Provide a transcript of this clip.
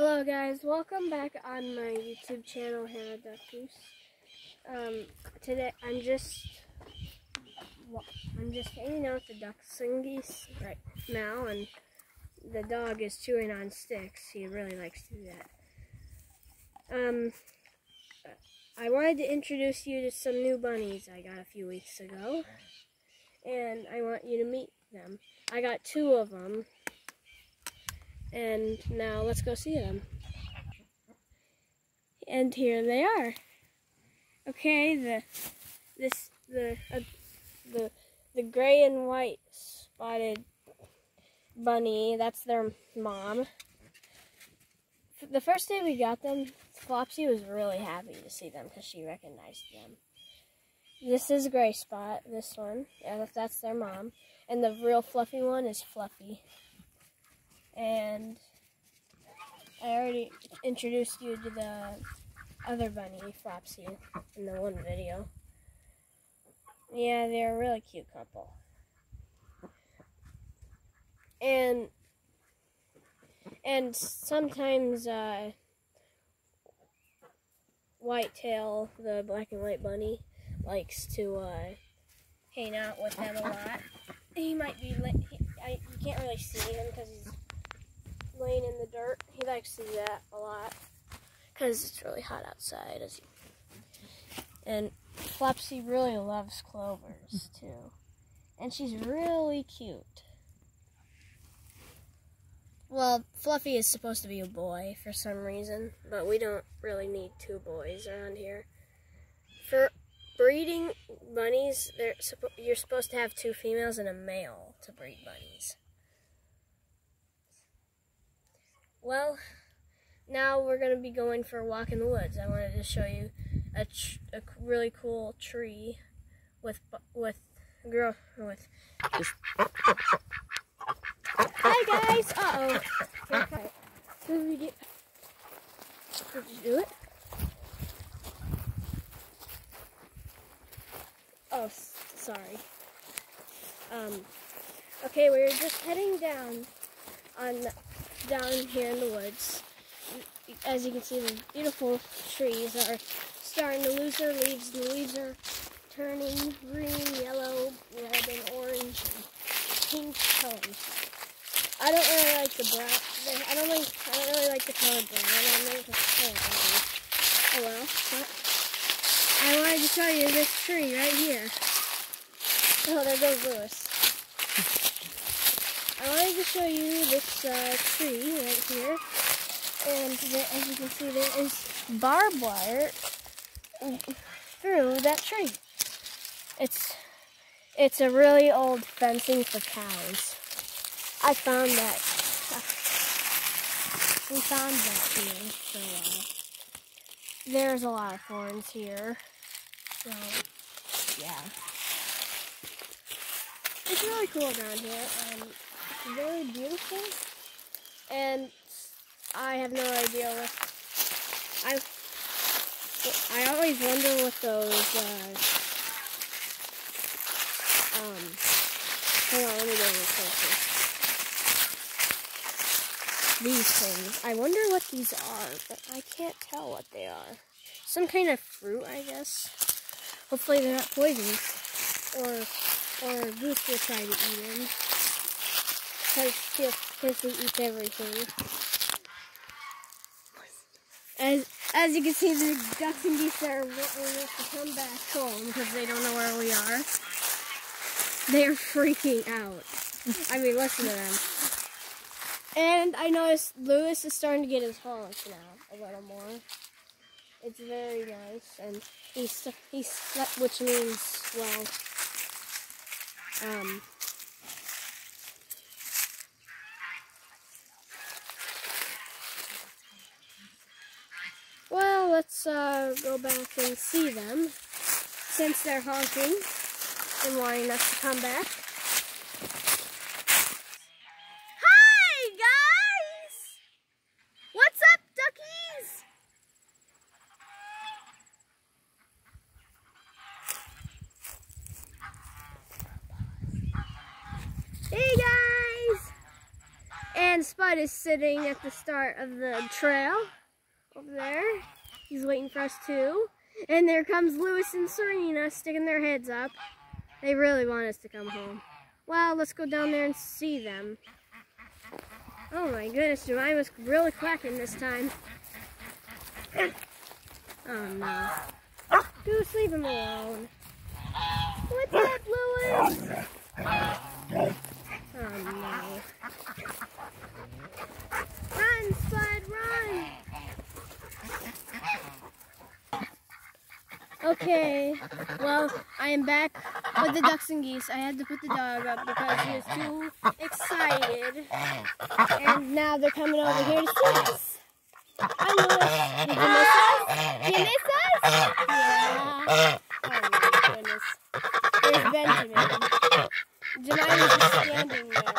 Hello guys, welcome back on my YouTube channel, Hannah Duck Goose. Um, today I'm just I'm just hanging out with the ducks and geese right now, and the dog is chewing on sticks. He really likes to do that. Um, I wanted to introduce you to some new bunnies I got a few weeks ago, and I want you to meet them. I got two of them and now let's go see them. And here they are. Okay, the this the uh, the the gray and white spotted bunny. That's their mom. The first day we got them, Flopsy was really happy to see them because she recognized them. This is Gray Spot, this one. Yeah, that's their mom. And the real fluffy one is Fluffy and I already introduced you to the other bunny, Flopsy, in the one video. Yeah, they're a really cute couple. And and sometimes uh, Whitetail, the black and white bunny, likes to uh, hang out with them a lot. He might be, I, you can't really see him because he's laying in the dirt. He likes to do that a lot because it's really hot outside. As you, and Flopsy really loves clovers too, and she's really cute. Well, Fluffy is supposed to be a boy for some reason, but we don't really need two boys around here. For breeding bunnies, you're supposed to have two females and a male to breed bunnies. Well, now we're going to be going for a walk in the woods. I wanted to show you a, a really cool tree with with girl with. Hi guys! Uh oh. Okay. Did we get? Did you do it? Oh, sorry. Um. Okay, we're just heading down on down here in the woods. As you can see, the beautiful trees are starting to lose their leaves. The leaves are turning green, yellow, red, and orange, and pink colors. I don't really like the brown. I don't like. I don't really like the color brown. I don't like the color. Oh well. But I wanted to show you this tree right here. Oh, there goes Lewis. I wanted to show you this uh, tree right here. And as you can see, there is barbed wire through that tree. It's it's a really old fencing for cows. I found that. We found that here for a while. There's a lot of thorns here. So, yeah. It's really cool down here. Um, very beautiful. And I have no idea what I I always wonder what those uh, um hold on, let me go closer. These things. I wonder what these are, but I can't tell what they are. Some kind of fruit, I guess. Hopefully they're not poisonous. Or or Goose will try to eat them because he eats everything. As as you can see, the ducks and geese are wanting us to come back home because they don't know where we are. They're freaking out. I mean, listen to them. And I noticed Lewis is starting to get his honk now a little more. It's very nice, and he's he's which means well, um, let's uh, go back and see them since they're honking and wanting us to come back. Hi, guys! What's up, duckies? Hey, guys! And Spud Spud is sitting at the start of the trail over there. He's waiting for us too. And there comes Lewis and Serena sticking their heads up. They really want us to come home. Well, let's go down there and see them. Oh my goodness, Jemima's really quacking this time. Oh no. Go leave him alone. What's up, Lewis? Oh no. Run, Spud, run! Okay, well, I am back with the ducks and geese. I had to put the dog up because he was too excited. And now they're coming over here to see us. Hi, Lewis. Did you miss us? Did you miss us? Yeah. Oh my goodness. There's Benjamin. Jemima's just standing there.